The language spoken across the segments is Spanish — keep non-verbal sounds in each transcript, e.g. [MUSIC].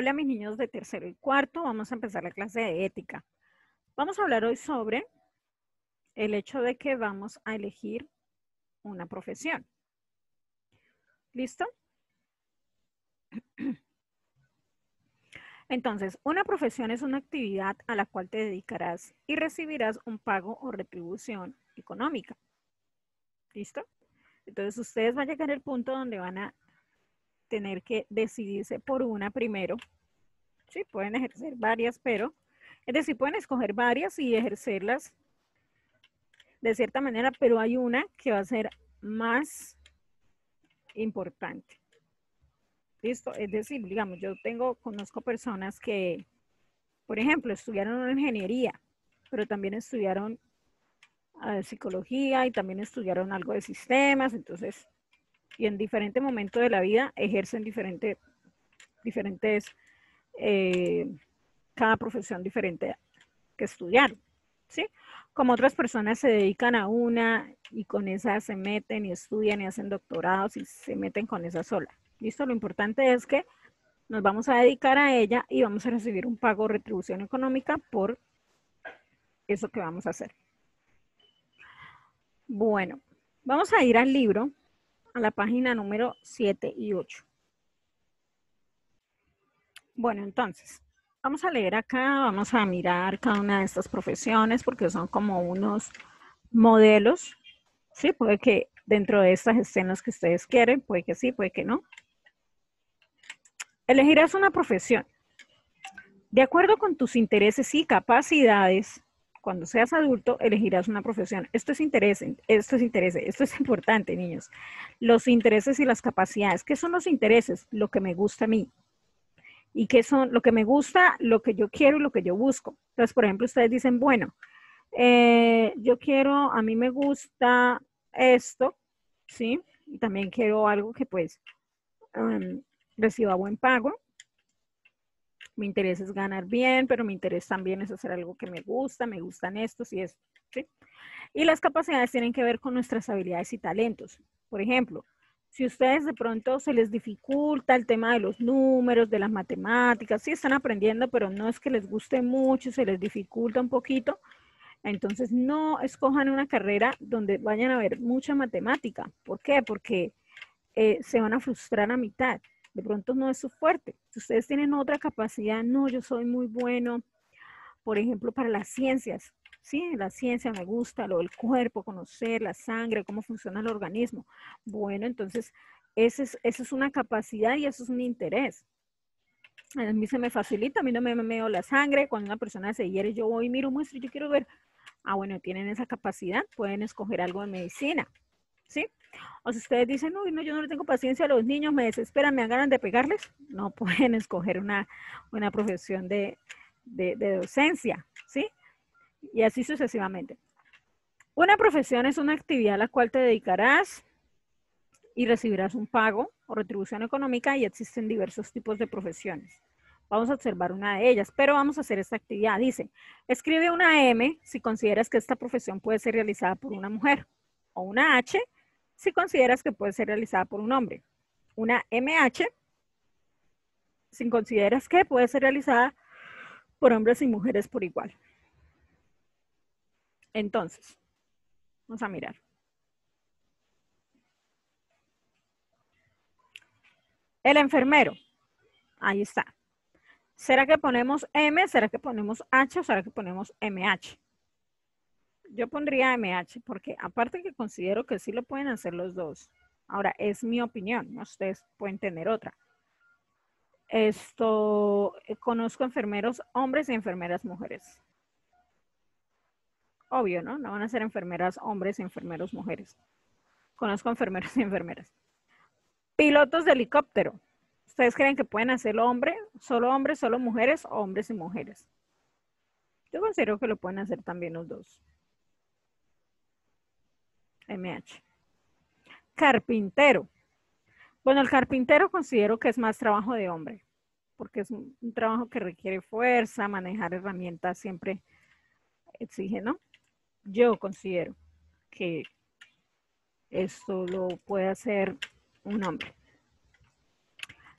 Hola mis niños de tercero y cuarto, vamos a empezar la clase de ética. Vamos a hablar hoy sobre el hecho de que vamos a elegir una profesión. ¿Listo? [CLEARS THROAT] Entonces, una profesión es una actividad a la cual te dedicarás y recibirás un pago o retribución económica. ¿Listo? Entonces, ustedes van a llegar al punto donde van a tener que decidirse por una primero. Sí, pueden ejercer varias, pero, es decir, pueden escoger varias y ejercerlas de cierta manera, pero hay una que va a ser más importante. ¿Listo? Es decir, digamos, yo tengo, conozco personas que, por ejemplo, estudiaron ingeniería, pero también estudiaron uh, psicología y también estudiaron algo de sistemas, entonces, y en diferente momento de la vida ejercen diferente, diferentes, eh, cada profesión diferente que estudiaron, ¿sí? Como otras personas se dedican a una y con esa se meten y estudian y hacen doctorados y se meten con esa sola. ¿Listo? Lo importante es que nos vamos a dedicar a ella y vamos a recibir un pago o retribución económica por eso que vamos a hacer. Bueno, vamos a ir al libro, a la página número 7 y 8. Bueno, entonces, vamos a leer acá, vamos a mirar cada una de estas profesiones porque son como unos modelos, ¿sí? Puede que dentro de estas estén los que ustedes quieren, puede que sí, puede que no. Elegirás una profesión. De acuerdo con tus intereses y capacidades, cuando seas adulto, elegirás una profesión. Esto es interés, esto es interés, esto es importante, niños. Los intereses y las capacidades. ¿Qué son los intereses? Lo que me gusta a mí. ¿Y qué son lo que me gusta, lo que yo quiero y lo que yo busco? Entonces, por ejemplo, ustedes dicen, bueno, eh, yo quiero, a mí me gusta esto, ¿sí? Y también quiero algo que pues um, reciba buen pago. Mi interés es ganar bien, pero mi interés también es hacer algo que me gusta, me gustan estos y esto. Y las capacidades tienen que ver con nuestras habilidades y talentos. Por ejemplo, si ustedes de pronto se les dificulta el tema de los números, de las matemáticas, sí están aprendiendo, pero no es que les guste mucho, se les dificulta un poquito, entonces no escojan una carrera donde vayan a ver mucha matemática. ¿Por qué? Porque eh, se van a frustrar a mitad de pronto no es su fuerte. Si ustedes tienen otra capacidad, no, yo soy muy bueno, por ejemplo, para las ciencias. Sí, la ciencia me gusta, lo del cuerpo, conocer la sangre, cómo funciona el organismo. Bueno, entonces, esa es, es una capacidad y eso es un interés. A mí se me facilita, a mí no me meo la sangre. Cuando una persona se hiere, yo voy, miro, muestro, yo quiero ver. Ah, bueno, tienen esa capacidad, pueden escoger algo de medicina. ¿Sí? O si ustedes dicen, uy, no, yo no le tengo paciencia a los niños, me desesperan, me dan ganas de pegarles, no [LAUGHS] pueden escoger una, una profesión de, de, de docencia, ¿sí? Y así sucesivamente. Una profesión es una actividad a la cual te dedicarás y recibirás un pago o retribución económica y existen diversos tipos de profesiones. Vamos a observar una de ellas, pero vamos a hacer esta actividad. Dice, escribe una M si consideras que esta profesión puede ser realizada por una mujer o una H si consideras que puede ser realizada por un hombre. Una MH, si consideras que puede ser realizada por hombres y mujeres por igual. Entonces, vamos a mirar. El enfermero. Ahí está. ¿Será que ponemos M? ¿Será que ponemos H o será que ponemos MH? Yo pondría MH porque aparte que considero que sí lo pueden hacer los dos. Ahora, es mi opinión, ustedes pueden tener otra. Esto, eh, conozco enfermeros hombres y enfermeras mujeres. Obvio, ¿no? No van a ser enfermeras hombres y enfermeros mujeres. Conozco enfermeros y enfermeras. Pilotos de helicóptero. ¿Ustedes creen que pueden hacerlo hombre, solo hombres, solo mujeres o hombres y mujeres? Yo considero que lo pueden hacer también los dos. MH. Carpintero. Bueno, el carpintero considero que es más trabajo de hombre, porque es un, trabajo que requiere fuerza, manejar herramientas siempre exige, ¿no? Yo considero que esto lo puede hacer un hombre.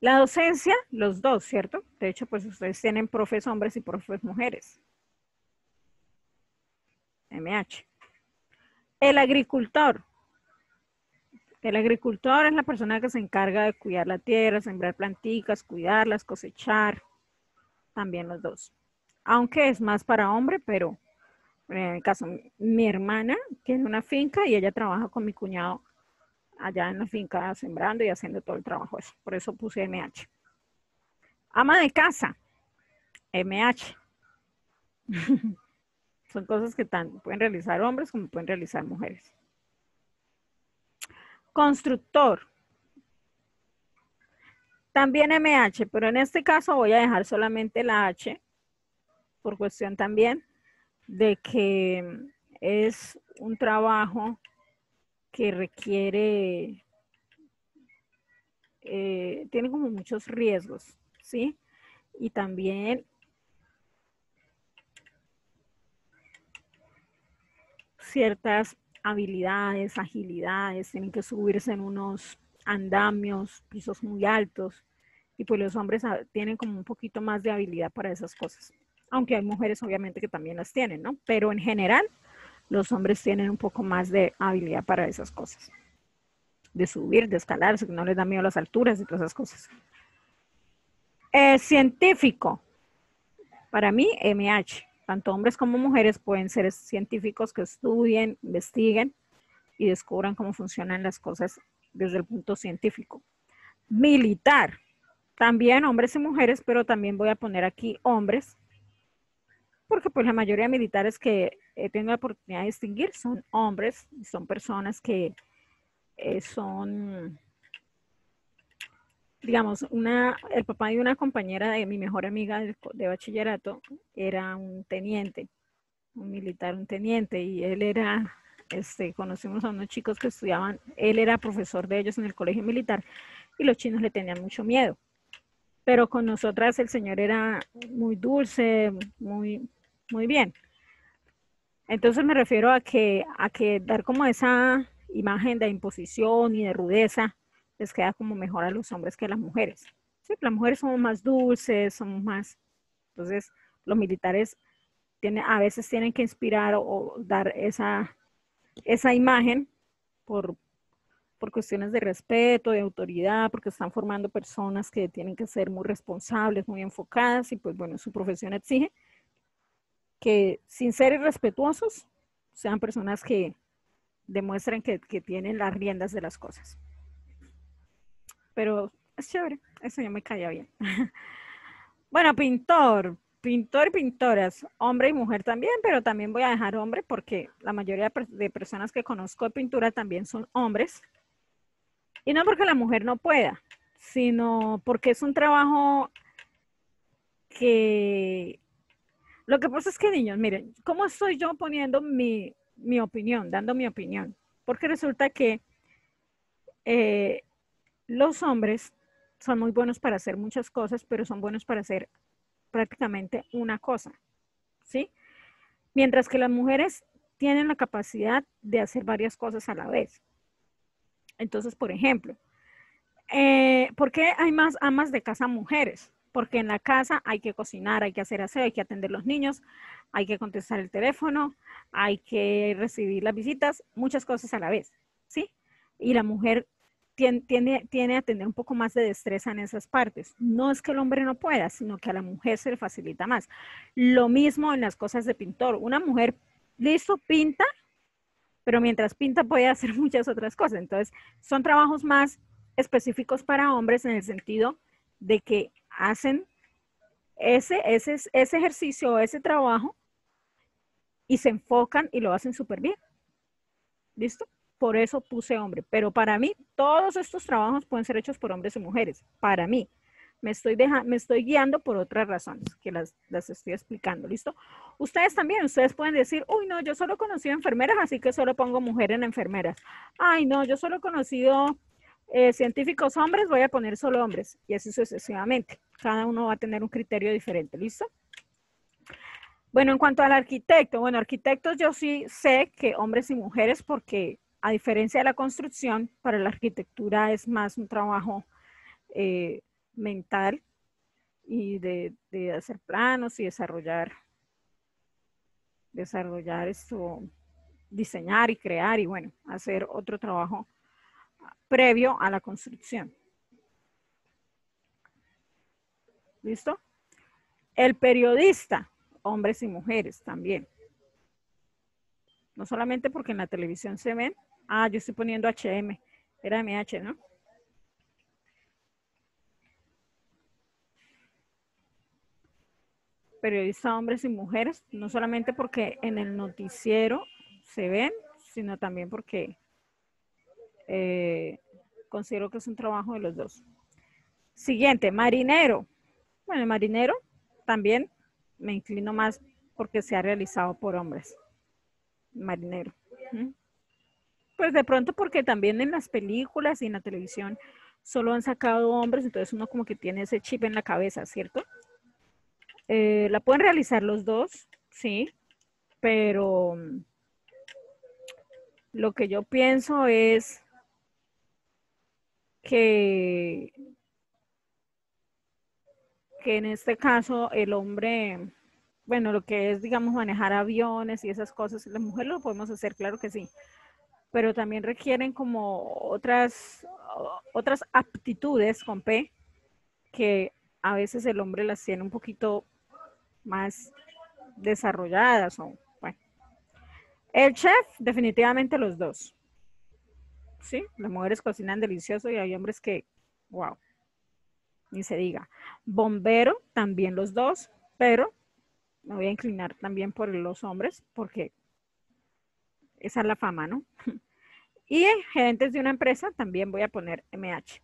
La docencia, los dos, ¿cierto? De hecho, pues ustedes tienen profes hombres y profes mujeres. MH. El agricultor. El agricultor es la persona que se encarga de cuidar la tierra, sembrar plantitas, cuidarlas, cosechar. También los dos. Aunque es más para hombre, pero en el caso, mi hermana tiene una finca y ella trabaja con mi cuñado allá en la finca sembrando y haciendo todo el trabajo. Eso. Por eso puse MH. Ama de casa, MH. [LAUGHS] Son cosas que tanto pueden realizar hombres como pueden realizar mujeres. Constructor. También MH, pero en este caso voy a dejar solamente la H por cuestión también de que es un trabajo que requiere, eh, tiene como muchos riesgos, ¿sí? Y también ciertas habilidades, agilidades, tienen que subirse en unos andamios, pisos muy altos, y pues los hombres tienen como un poquito más de habilidad para esas cosas. Aunque hay mujeres obviamente que también las tienen, ¿no? Pero en general, los hombres tienen un poco más de habilidad para esas cosas. De subir, de escalar, que no les da miedo las alturas y todas esas cosas. Eh, científico. Para mí, MH tanto hombres como mujeres pueden ser científicos que estudien, investiguen y descubran cómo funcionan las cosas desde el punto científico. Militar, también hombres y mujeres, pero también voy a poner aquí hombres, porque pues la mayoría de militares que he tenido la oportunidad de distinguir son hombres, son personas que eh, son digamos, una, el papá de una compañera de mi mejor amiga de, bachillerato era un teniente, un militar, un teniente, y él era, este, conocimos a unos chicos que estudiaban, él era profesor de ellos en el colegio militar, y los chinos le tenían mucho miedo. Pero con nosotras el señor era muy dulce, muy, muy bien. Entonces me refiero a que, a que dar como esa imagen de imposición y de rudeza, les queda como mejor a los hombres que a las mujeres. Sí, las mujeres somos más dulces, somos más... Entonces, los militares tienen, a veces tienen que inspirar o, dar esa, esa imagen por, por cuestiones de respeto, de autoridad, porque están formando personas que tienen que ser muy responsables, muy enfocadas y pues bueno, su profesión exige que sin ser irrespetuosos sean personas que demuestren que, que tienen las riendas de las cosas pero es chévere, eso ya me caía bien. [LAUGHS] bueno, pintor, pintor y pintoras, hombre y mujer también, pero también voy a dejar hombre porque la mayoría de personas que conozco de pintura también son hombres. Y no porque la mujer no pueda, sino porque es un trabajo que... Lo que pasa es que, niños, miren, ¿cómo estoy yo poniendo mi, mi opinión, dando mi opinión? Porque resulta que eh, los hombres son muy buenos para hacer muchas cosas, pero son buenos para hacer prácticamente una cosa, ¿sí? Mientras que las mujeres tienen la capacidad de hacer varias cosas a la vez. Entonces, por ejemplo, eh, ¿por qué hay más amas de casa mujeres? Porque en la casa hay que cocinar, hay que hacer aseo, hay que atender los niños, hay que contestar el teléfono, hay que recibir las visitas, muchas cosas a la vez, ¿sí? Y la mujer tiene, tiene, a tener un poco más de destreza en esas partes. No es que el hombre no pueda, sino que a la mujer se le facilita más. Lo mismo en las cosas de pintor. Una mujer, listo, pinta, pero mientras pinta puede hacer [LAUGHS] muchas otras cosas. Entonces, son trabajos más específicos para hombres en el sentido de que hacen ese, ese, ese ejercicio, ese trabajo y se enfocan y lo hacen súper bien. ¿Listo? Por eso puse hombre. Pero para mí, todos estos trabajos pueden ser hechos por hombres y mujeres. Para mí. Me estoy, me estoy guiando por otras razones que las, las estoy explicando. ¿Listo? Ustedes también, ustedes pueden decir, uy, no, yo solo he conocido enfermeras, así que solo pongo mujer en enfermeras. Ay, no, yo solo he conocido eh, científicos hombres, voy a poner solo hombres. Y así sucesivamente. Cada uno va a tener un criterio diferente. ¿Listo? Bueno, en cuanto al arquitecto, bueno, arquitectos yo sí sé que hombres y mujeres porque a diferencia de la construcción, para la arquitectura es más un trabajo eh, mental y de, de hacer planos y desarrollar, desarrollar esto, diseñar y crear y bueno, hacer otro trabajo previo a la construcción. ¿Listo? El periodista, hombres y mujeres también. No solamente porque en la televisión se ven. Ah, yo estoy poniendo HM. Era MH, ¿no? Periodista hombres y mujeres, no solamente porque en el noticiero se ven, sino también porque eh, considero que es un trabajo de los dos. Siguiente, marinero. Bueno, el marinero también me inclino más porque se ha realizado por hombres. Marinero. Pues de pronto porque también en las películas y en la televisión solo han sacado hombres, entonces uno como que tiene ese chip en la cabeza, ¿cierto? Eh, la pueden realizar los dos, sí, pero lo que yo pienso es que, que en este caso el hombre, bueno, lo que es, digamos, manejar aviones y esas cosas, las mujeres lo podemos hacer, claro que sí, pero también requieren como otras, otras aptitudes con P que a veces el hombre las tiene un poquito más desarrolladas o. El chef, definitivamente los dos. ¿sí? Las mujeres cocinan delicioso y hay hombres que, wow, ni se diga. Bombero, también los dos, pero me voy a inclinar también por los hombres porque esa es la fama, ¿no? [LAUGHS] Y en gerentes de una empresa también voy a poner MH.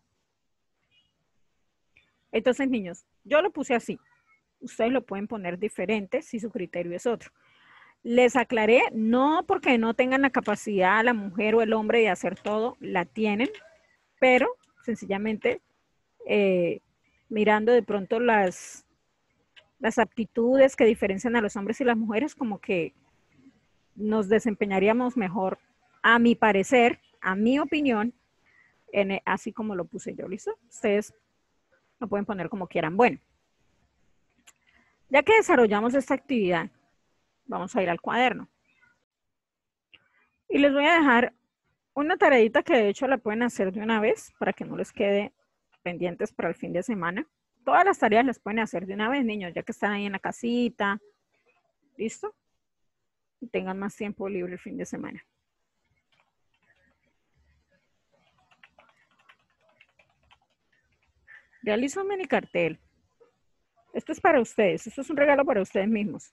Entonces, niños, yo lo puse así. Ustedes lo pueden poner diferente si su criterio es otro. Les aclaré, no porque no tengan la capacidad la mujer o el hombre de hacer todo, la tienen, pero sencillamente eh, mirando de pronto las, las aptitudes que diferencian a los hombres y las mujeres, como que nos desempeñaríamos mejor, a mi parecer, a mi opinión, en, así como lo puse yo, ¿listo? Ustedes lo pueden poner como quieran. Bueno, ya que desarrollamos esta actividad, vamos a ir al cuaderno. Y les voy a dejar una tareita que de hecho la pueden hacer de una vez para que no les quede pendientes para el fin de semana. Todas las tareas las pueden hacer de una vez, niños, ya que están ahí en la casita. ¿Listo? Tengan más tiempo libre el fin de semana. Realizo un mini cartel. Esto es para ustedes. Esto es un regalo para ustedes mismos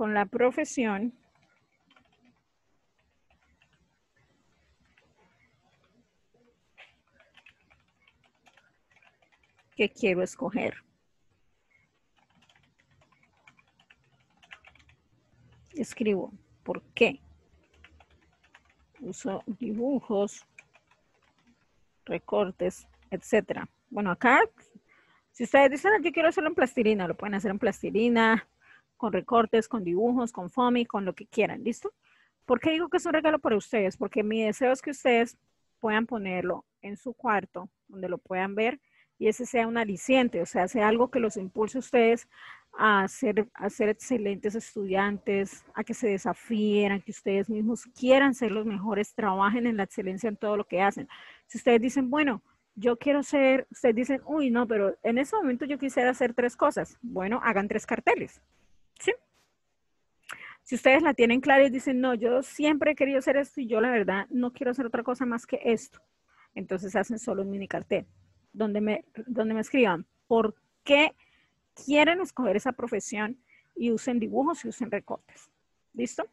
con la profesión que quiero escoger. Escribo, ¿por qué? Uso dibujos, recortes, etcétera. Bueno, acá, si ustedes dicen, yo quiero hacerlo en plastilina, lo pueden hacer en plastilina, con recortes, con dibujos, con foamy, con lo que quieran, ¿listo? ¿Por qué digo que es un regalo para ustedes? Porque mi deseo es que ustedes puedan ponerlo en su cuarto, donde lo puedan ver, y ese sea un aliciente, o sea, sea algo que los impulse a ustedes a ser, a ser excelentes estudiantes, a que se desafíen, a que ustedes mismos quieran ser los mejores, trabajen en la excelencia en todo lo que hacen. Si ustedes dicen, bueno, yo quiero ser, ustedes dicen, uy, no, pero en ese momento yo quisiera hacer tres cosas. Bueno, hagan tres carteles. ¿Sí? Si ustedes la tienen clara y dicen, no, yo siempre he querido hacer esto y yo la verdad no quiero hacer otra cosa más que esto, entonces hacen solo un mini cartel donde me, donde me escriban por qué quieren escoger esa profesión y usen dibujos y usen recortes. ¿Listo?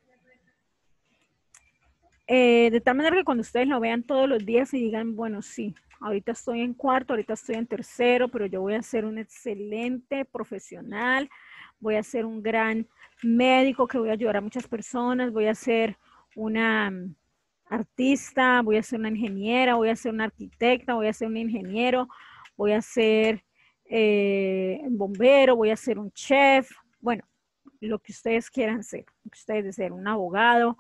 Eh, de tal manera que cuando ustedes lo vean todos los días y digan, bueno, sí, ahorita estoy en cuarto, ahorita estoy en tercero, pero yo voy a ser un excelente profesional, voy a ser un gran médico que voy a ayudar a muchas personas, voy a ser una mm, artista, voy a ser una ingeniera, voy a ser una arquitecta, voy a ser un ingeniero, voy a ser eh, bombero, voy a ser un chef, bueno, lo que ustedes quieran ser, lo que ustedes deseen, un abogado.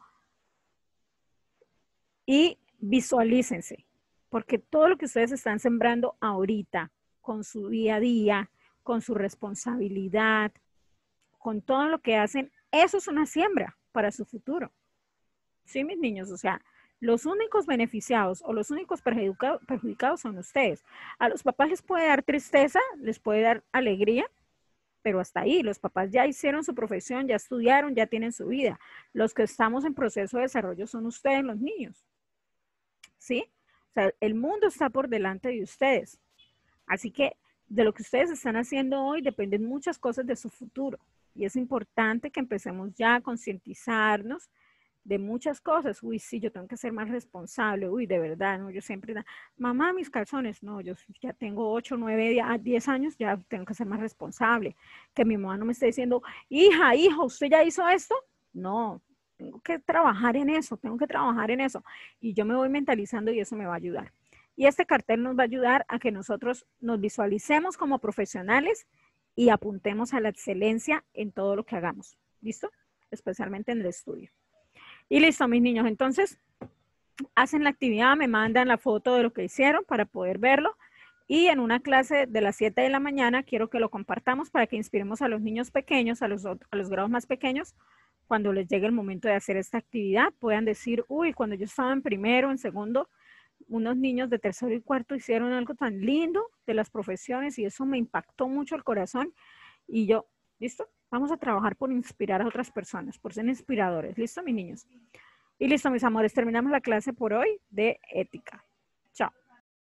Y visualícense, porque todo lo que ustedes están sembrando ahorita, con su día a día, con su responsabilidad, con todo lo que hacen, eso es una siembra para su futuro. Sí, mis niños, o sea, los únicos beneficiados o los únicos perjudicados son ustedes. A los papás les puede dar tristeza, les puede dar alegría, pero hasta ahí, los papás ya hicieron su profesión, ya estudiaron, ya tienen su vida. Los que estamos en proceso de desarrollo son ustedes, los niños. ¿Sí? O sea, el mundo está por delante de ustedes. Así que de lo que ustedes están haciendo hoy dependen muchas cosas de su futuro. Y es importante que empecemos ya a concientizarnos de muchas cosas. Uy, sí, yo tengo que ser más responsable. Uy, de verdad, ¿no? Yo siempre, mamá, mis calzones. No, yo ya tengo 8, 9, 10 años, ya tengo que ser más responsable. Que mi mamá no me esté diciendo, hija, hijo, ¿usted ya hizo esto? No, tengo que trabajar en eso, tengo que trabajar en eso. Y yo me voy mentalizando y eso me va a ayudar. Y este cartel nos va a ayudar a que nosotros nos visualicemos como profesionales y apuntemos a la excelencia en todo lo que hagamos. ¿Listo? Especialmente en el estudio. Y listo, mis niños. Entonces, hacen la actividad, me mandan la foto de lo que hicieron para poder verlo. Y en una clase de las 7 de la mañana quiero que lo compartamos para que inspiremos a los niños pequeños, a los, a los grados más pequeños, cuando les llegue el momento de hacer esta actividad, puedan decir, uy, cuando yo estaba en primero, en segundo, unos niños de tercero y cuarto hicieron algo tan lindo de las profesiones y eso me impactó mucho el corazón. Y yo, ¿listo? Vamos a trabajar por inspirar a otras personas, por ser inspiradores. ¿Listo, mis niños? Y listo, mis amores, terminamos la clase por hoy de ética. Chao.